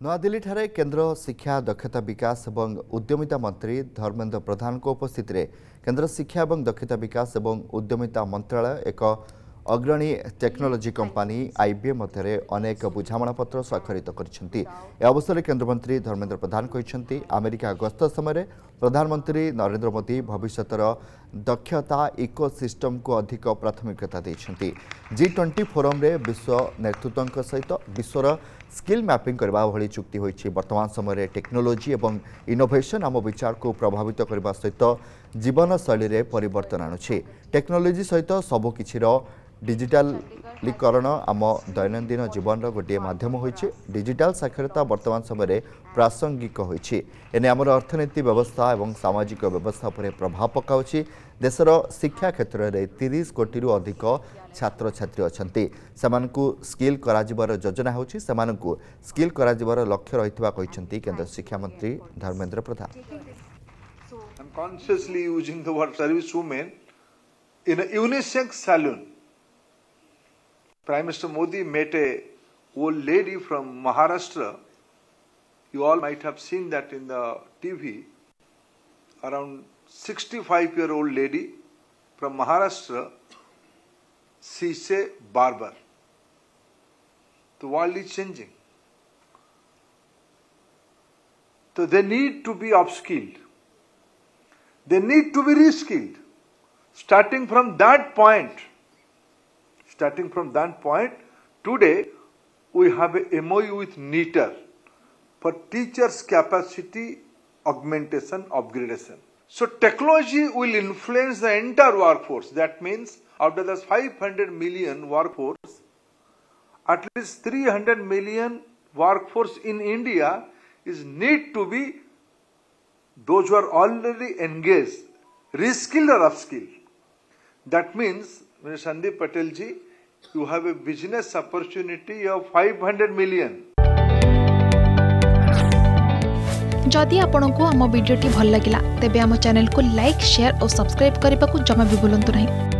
ନୂଆଦିଲ୍ଲୀଠାରେ କେନ୍ଦ୍ର ଶିକ୍ଷା ଦକ୍ଷତା ବିକାଶ ଏବଂ ଉଦ୍ୟମିତା ମନ୍ତ୍ରୀ ଧର୍ମେନ୍ଦ୍ର ପ୍ରଧାନଙ୍କ ଉପସ୍ଥିତିରେ କେନ୍ଦ୍ର ଶିକ୍ଷା ଏବଂ ଦକ୍ଷତା ବିକାଶ ଏବଂ ଉଦ୍ୟମିତା ମନ୍ତ୍ରାଳୟ ଏକ ଅଗ୍ରଣୀ ଟେକ୍ନୋଲୋଜି କମ୍ପାନୀ ଆଇବିଏମ୍ ମଧ୍ୟରେ ଅନେକ ବୁଝାମଣାପତ୍ର ସ୍ୱାକ୍ଷରିତ କରିଛନ୍ତି। ଏ ଅବସରରେ କେନ୍ଦ୍ରମନ୍ତ୍ରୀ ଧର୍ମେନ୍ଦ୍ର ପ୍ରଧାନ କହିଛନ୍ତି ଆମେରିକା ଗସ୍ତ ସମୟରେ ପ୍ରଧାନମନ୍ତ୍ରୀ ନରେନ୍ଦ୍ର ମୋଦି ଭବିଷ୍ୟତର ଦକ୍ଷତା ଇକୋସିଷ୍ଟମକୁ ଅଧିକ ପ୍ରାଥମିକତା ଦେଇଛନ୍ତି ଜି ଟ୍ୱେଣ୍ଟି ଫୋରମରେ ବିଶ୍ୱ ନେତୃତ୍ୱଙ୍କ ସହିତ ବିଶ୍ୱର ସ୍କିଲ୍ ମ୍ୟାପିଂ କରିବା ଭଳି ଚୁକ୍ତି ହୋଇଛି ବର୍ତ୍ତମାନ ସମୟରେ ଟେକ୍ନୋଲୋଜି ଏବଂ ଇନୋଭେସନ୍ ଆମ ବିଚାରକୁ ପ୍ରଭାବିତ କରିବା ସହିତ ଜୀବନଶୈଳୀରେ ପରିବର୍ତ୍ତନ ଆଣୁଛି ଟେକ୍ନୋଲୋଜି ସହିତ ସବୁକିଛିର ଡିଜିଟାଲୀକରଣ ଆମ ଦୈନନ୍ଦିନ ଜୀବନର ଗୋଟିଏ ମାଧ୍ୟମ ହୋଇଛି ଡିଜିଟାଲ ସାକ୍ଷରତା ବର୍ତ୍ତମାନ ସମୟରେ ପ୍ରାସଙ୍ଗିକ ହୋଇଛି ଏନେ ଆମର ଅର୍ଥନୀତି ବ୍ୟବସ୍ଥା ଏବଂ ସାମାଜିକ ବ୍ୟବସ୍ଥା ଉପରେ ପ୍ରଭାବ ପକାଉଛି ଦେଶର ଶିକ୍ଷା କ୍ଷେତ୍ରରେ ତିରିଶ କୋଟିରୁ ଅଧିକ ଛାତ୍ରଛାତ୍ରୀ ଅଛନ୍ତି ସେମାନଙ୍କୁ ସ୍କିଲ୍ କରାଯିବାର ଯୋଜନା ହେଉଛି ସେମାନଙ୍କୁ ସ୍କିଲ୍ କରାଯିବାର ଲକ୍ଷ୍ୟ ରହିଥିବା କହିଛନ୍ତି କେନ୍ଦ୍ର ଶିକ୍ଷାମନ୍ତ୍ରୀ Dharmendra Pradhan I'm consciously using the word service women in a unisex saloon. Prime Minister Modi met a old lady from Maharashtra. You all might have seen that in the TV. Around 65 year old lady from Maharashtra. She's a barber. The world is changing. So they need to be upskilled. They need to be reskilled. Starting from that point, starting from that point, today we have a MOU with NITTTR for teachers' capacity augmentation, upgradation. So technology will influence the entire workforce. That means out of the 500 million workforce, at least 300 million workforce in India is need to be those who are already engaged, reskilled or upskilled. That means, Mr. Sandeep Patel ji, you have a business opportunity of 500 million. जदि आपंक आम भिडी भल लगा तेब आम channel को like share और subscribe करने को जमा भी बुलां नहीं